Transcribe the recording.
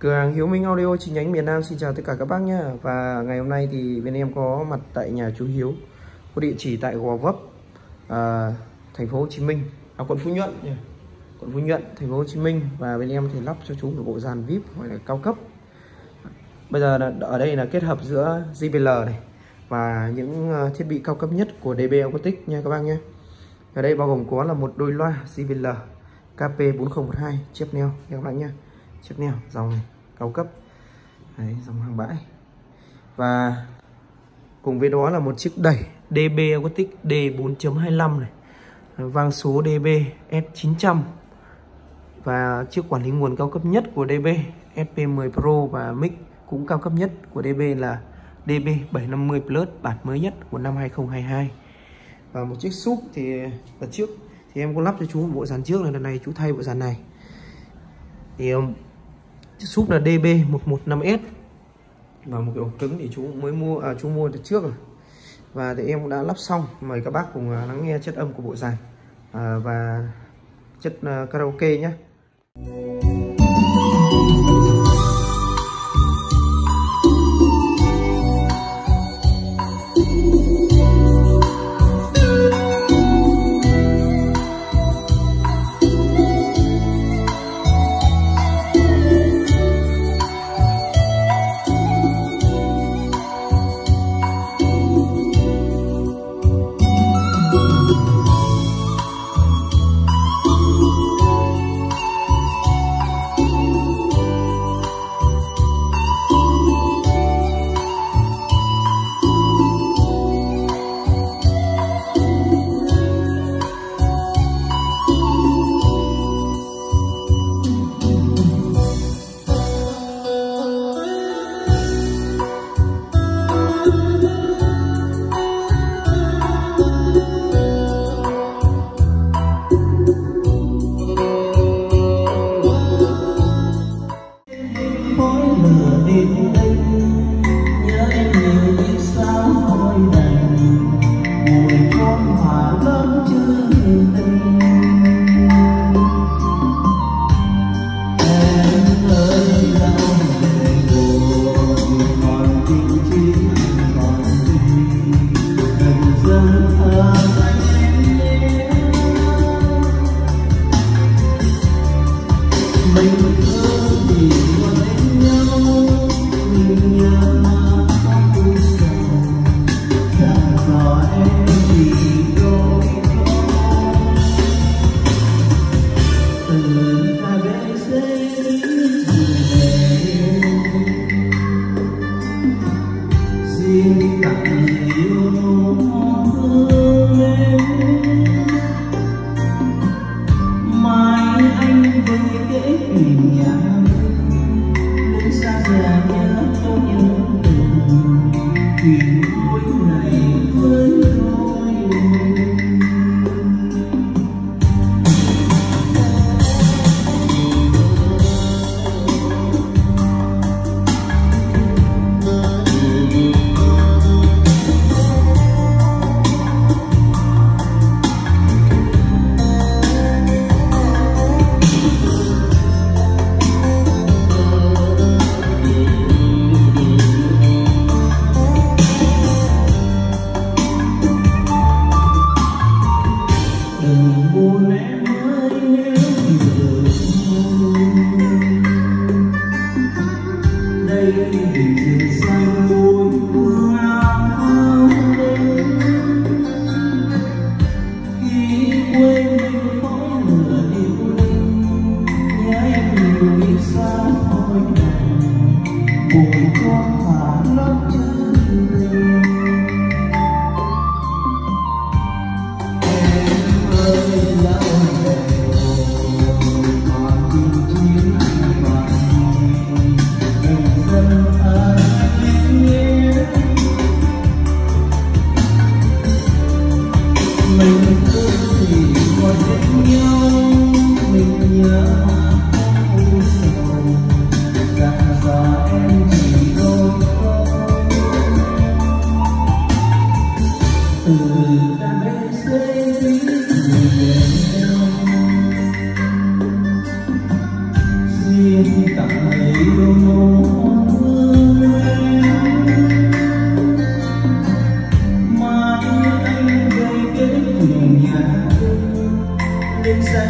Cửa hàng Hiếu Minh Audio chi nhánh miền Nam xin chào tất cả các bác nhé Và ngày hôm nay thì bên em có mặt tại nhà chú Hiếu Có địa chỉ tại Gò Vấp à, Thành phố Hồ Chí Minh À quận Phú Nhuận nhỉ? Quận Phú Nhuận, Thành phố Hồ Chí Minh. Và bên em thì lắp cho chú một bộ dàn VIP gọi là cao cấp. Bây giờ là, ở đây là kết hợp giữa JBL này Và những ờ, thiết bị cao cấp nhất của DB Acoustic nha các bác nhé Ở đây bao gồm có là một đôi loa JBL KP4012 chip neo nha các bác nhé chiếc neo dòng này cao cấp. Đấy, dòng hàng bãi. Và cùng với đó là một chiếc đẩy DB Aquatic D4.25 này. Vang số DB S900 và chiếc quản lý nguồn cao cấp nhất của DB SP10 Pro và mic cũng cao cấp nhất của DB là DB750 Plus bản mới nhất của năm 2022 và một chiếc súp thì đợt trước thì em có lắp cho chú một bộ dàn trước này lần này chú thay bộ dàn này. Thì um, súp là DB115S và một cái ổ cứng thì chú mới mua à, chú mua từ trước rồi. Và thì em cũng đã lắp xong. Mời các bác cùng à, lắng nghe chất âm của bộ dàn à, và chất uh, karaoke nhé. you nhớ câu nhớ từng duyên tặng muôn.